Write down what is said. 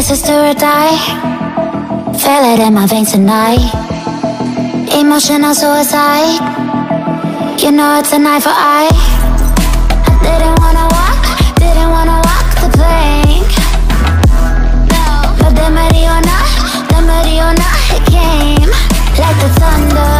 This is do or die? Feel it in my veins tonight. Emotional suicide. You know it's a knife for eye I. Didn't wanna walk, didn't wanna walk the plank. No But then Mariona, then Mariona, it came. Like the thunder.